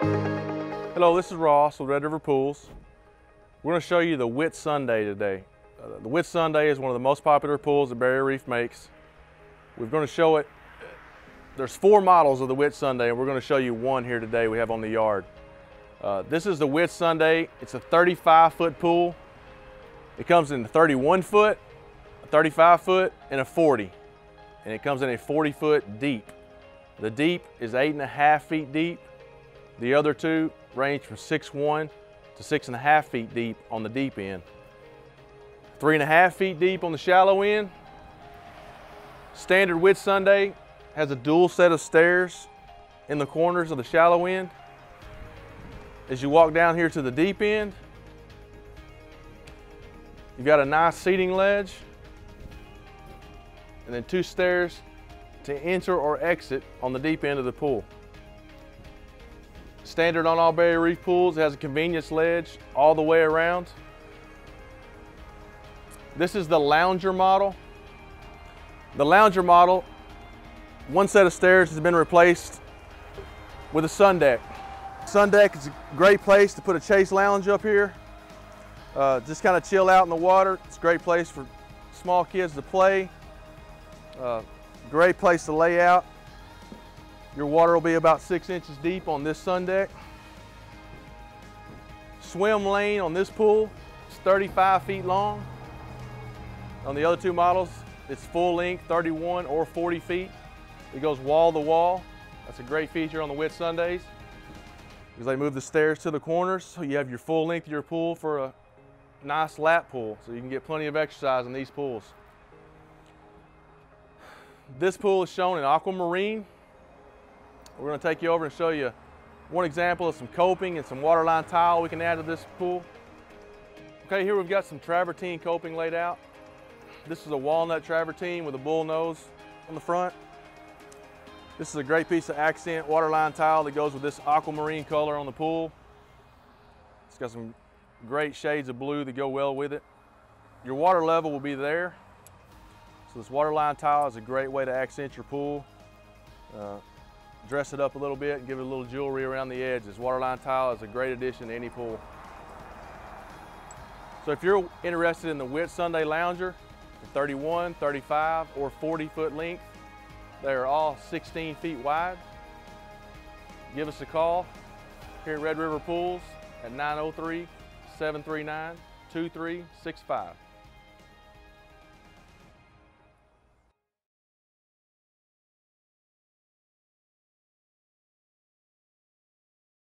Hello, this is Ross with Red River Pools. We're going to show you the Whitsunday today. Uh, the Whitsunday is one of the most popular pools that Barrier Reef makes. We're going to show it. There's four models of the Whitsunday, and we're going to show you one here today we have on the yard. Uh, this is the Whitsunday. It's a 35 foot pool. It comes in a 31 foot, a 35 foot, and a 40. And it comes in a 40 foot deep. The deep is eight and a half feet deep. The other two range from 6'1 to six and a half feet deep on the deep end. Three and a half feet deep on the shallow end. Standard Whitsunday has a dual set of stairs in the corners of the shallow end. As you walk down here to the deep end, you've got a nice seating ledge and then two stairs to enter or exit on the deep end of the pool. Standard on all Barrier Reef pools, it has a convenience ledge all the way around. This is the lounger model. The lounger model, one set of stairs has been replaced with a sun deck. Sun deck is a great place to put a chaise lounge up here. Uh, just kind of chill out in the water. It's a great place for small kids to play. Uh, great place to lay out. Your water will be about six inches deep on this sun deck. Swim lane on this pool is 35 feet long. On the other two models, it's full length, 31 or 40 feet. It goes wall to wall. That's a great feature on the Whitsundays because they move the stairs to the corners so you have your full length of your pool for a nice lap pool so you can get plenty of exercise in these pools. This pool is shown in aquamarine. We're going to take you over and show you one example of some coping and some waterline tile we can add to this pool. Okay, here we've got some travertine coping laid out. This is a walnut travertine with a bull nose on the front. This is a great piece of accent waterline tile that goes with this aquamarine color on the pool. It's got some great shades of blue that go well with it. Your water level will be there. So this waterline tile is a great way to accent your pool. Uh, dress it up a little bit and give it a little jewelry around the edge. This waterline tile is a great addition to any pool. So if you're interested in the Whitsunday Lounger, the 31, 35, or 40 foot length, they are all 16 feet wide. Give us a call here at Red River Pools at 903 739 2365.